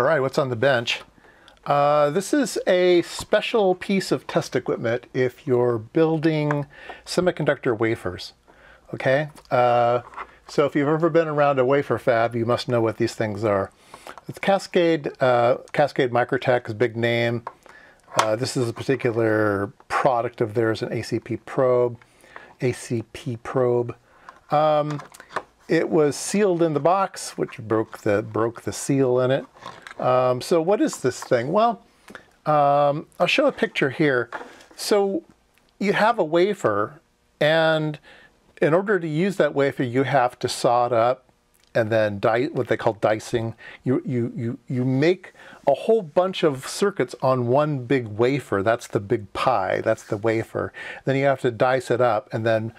All right, what's on the bench? Uh, this is a special piece of test equipment if you're building semiconductor wafers. Okay, uh, so if you've ever been around a wafer fab, you must know what these things are. It's Cascade, uh, Cascade Microtech is a big name. Uh, this is a particular product of theirs, an ACP probe. ACP probe. Um, it was sealed in the box, which broke the broke the seal in it. Um, so what is this thing? Well, um, I'll show a picture here. So you have a wafer, and in order to use that wafer, you have to saw it up and then what they call dicing. You, you, you, you make a whole bunch of circuits on one big wafer. That's the big pie. That's the wafer. Then you have to dice it up and then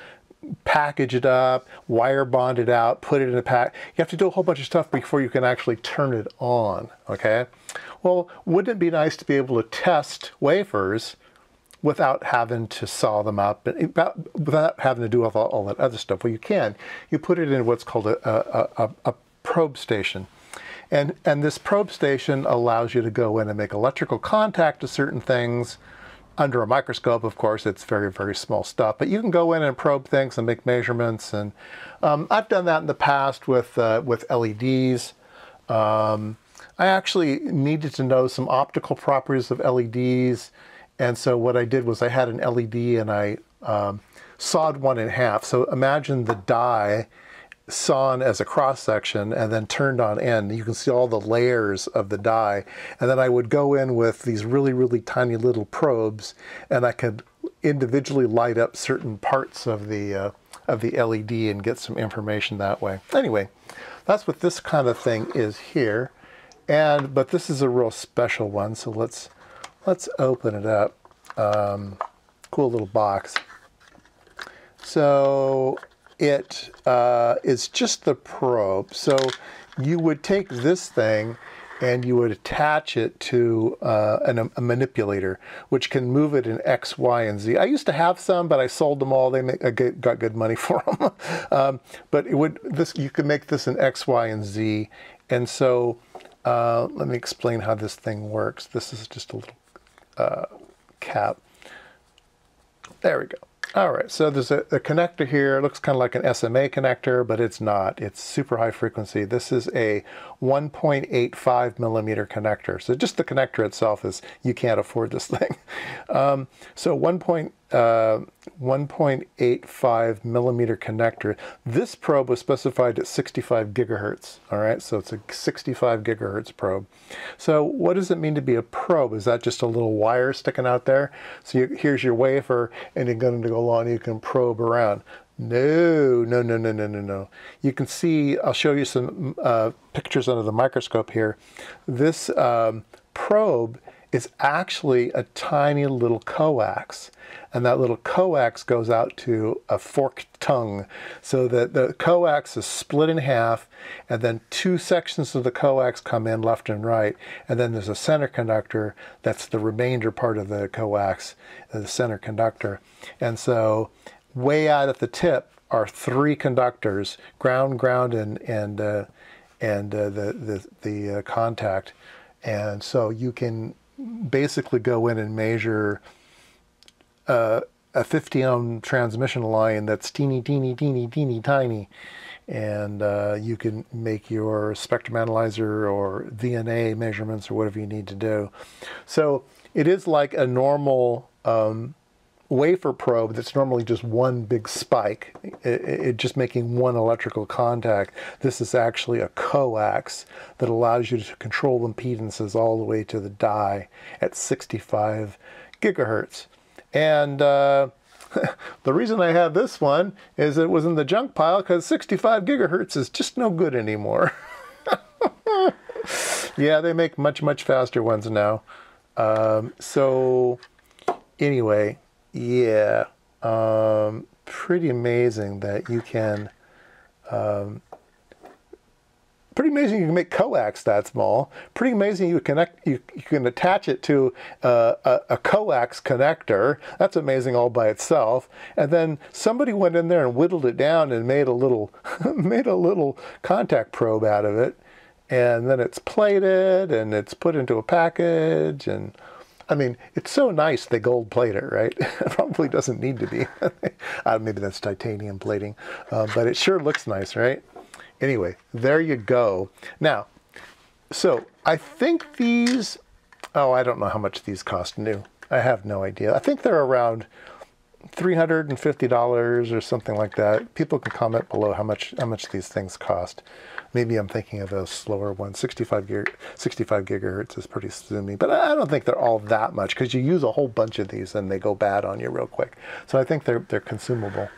package it up, wire bond it out, put it in a pack. You have to do a whole bunch of stuff before you can actually turn it on, okay? Well, wouldn't it be nice to be able to test wafers without having to saw them up, without having to do all, all that other stuff? Well, you can. You put it in what's called a, a, a, a probe station. And, and this probe station allows you to go in and make electrical contact to certain things, under a microscope, of course, it's very, very small stuff, but you can go in and probe things and make measurements. And um, I've done that in the past with, uh, with LEDs. Um, I actually needed to know some optical properties of LEDs. And so what I did was I had an LED and I um, sawed one in half. So imagine the die sawn as a cross section and then turned on end. You can see all the layers of the die. And then I would go in with these really, really tiny little probes and I could individually light up certain parts of the, uh, of the LED and get some information that way. Anyway, that's what this kind of thing is here. And, but this is a real special one. So let's, let's open it up. Um, cool little box. So it uh, is just the probe. So you would take this thing and you would attach it to uh, an, a manipulator, which can move it in X, Y, and Z. I used to have some, but I sold them all. They make, I got good money for them. um, but it would this you could make this in X, Y, and Z. And so uh, let me explain how this thing works. This is just a little uh, cap. There we go. All right, so there's a, a, connector here. It looks kind of like an SMA connector, but it's not. It's super high frequency. This is a 1.85 millimeter connector. So just the connector itself is, you can't afford this thing. Um, so 1. Uh, 1.85 millimeter connector. This probe was specified at 65 gigahertz. All right, so it's a 65 gigahertz probe. So what does it mean to be a probe? Is that just a little wire sticking out there? So you, here's your wafer, and you're going to go along. and You can probe around. No, no, no, no, no, no, no. You can see. I'll show you some uh, pictures under the microscope here. This um, probe is actually a tiny little coax. And that little coax goes out to a forked tongue so that the coax is split in half and then two sections of the coax come in left and right. And then there's a center conductor that's the remainder part of the coax, the center conductor. And so way out at the tip are three conductors, ground, ground, and, and, uh, and uh, the, the, the uh, contact. And so you can basically go in and measure uh, a 50 ohm transmission line that's teeny, teeny, teeny, teeny, tiny. And uh, you can make your spectrum analyzer or VNA measurements or whatever you need to do. So it is like a normal um, wafer probe that's normally just one big spike, it, it, just making one electrical contact. This is actually a coax that allows you to control impedances all the way to the die at 65 gigahertz. And uh, the reason I have this one is it was in the junk pile because 65 gigahertz is just no good anymore. yeah, they make much, much faster ones now. Um, so anyway, yeah, um, pretty amazing that you can, um, pretty amazing you can make coax that small. Pretty amazing you connect, you, you can attach it to uh, a, a coax connector. That's amazing all by itself. And then somebody went in there and whittled it down and made a little, made a little contact probe out of it. and then it's plated and it's put into a package and I mean, it's so nice they gold plate it, right? probably doesn't need to be. uh, maybe that's titanium plating, uh, but it sure looks nice, right? Anyway, there you go. Now, so I think these, oh, I don't know how much these cost new. I have no idea. I think they're around $350 or something like that. People can comment below how much how much these things cost. Maybe I'm thinking of a slower one. 65, gig, 65 gigahertz is pretty zoomy, but I don't think they're all that much because you use a whole bunch of these and they go bad on you real quick. So I think they're, they're consumable.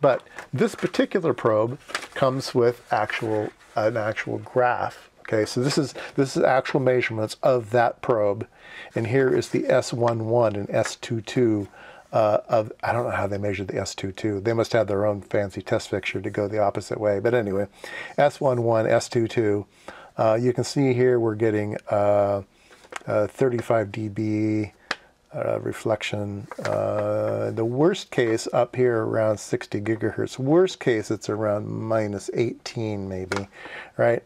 But this particular probe comes with actual an actual graph. Okay, so this is this is actual measurements of that probe, and here is the S11 and S22 uh, of, I don't know how they measured the S22. They must have their own fancy test fixture to go the opposite way. But anyway, S11, S22. Uh, you can see here we're getting uh, uh 35 dB uh, reflection. Uh, the worst case up here around 60 gigahertz. Worst case it's around minus 18 maybe, right?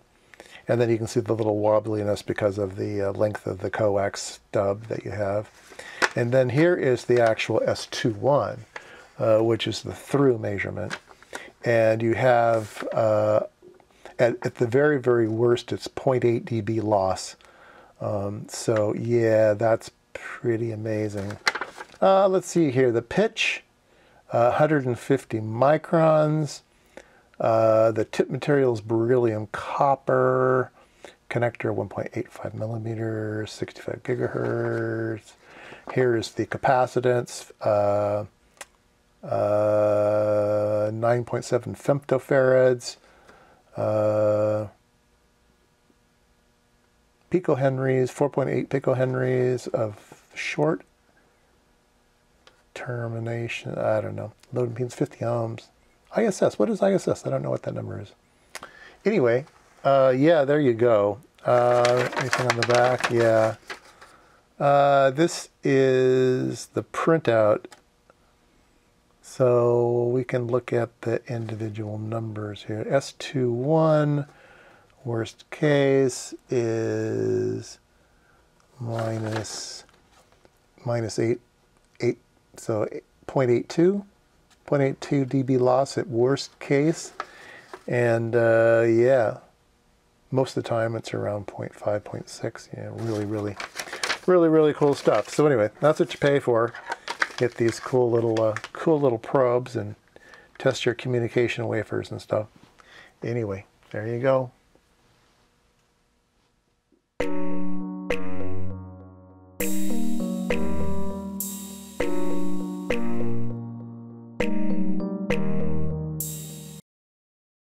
And then you can see the little wobbliness because of the length of the coax stub that you have. And then here is the actual S21, uh, which is the through measurement. And you have, uh, at, at, the very, very worst, it's 0.8 dB loss. Um, so yeah, that's pretty amazing. Uh, let's see here, the pitch, 150 uh, microns. Uh, the tip material is beryllium copper. Connector 1.85 millimeters, 65 gigahertz. Here is the capacitance, uh, uh, 9.7 femtofarads, uh, picohenries, 4.8 picohenries of short termination, I don't know, load impedance 50 ohms. ISS, what is ISS? I don't know what that number is. Anyway, uh, yeah, there you go. Uh, anything on the back? Yeah. Uh, this is the printout. So we can look at the individual numbers here. S21, worst case, is minus, minus 8, 8 so 0.82, 0.82 dB loss at worst case. And uh, yeah, most of the time it's around 0.5, 0.6. Yeah, really, really really, really cool stuff. So anyway, that's what you pay for. Get these cool little, uh, cool little probes and test your communication wafers and stuff. Anyway, there you go.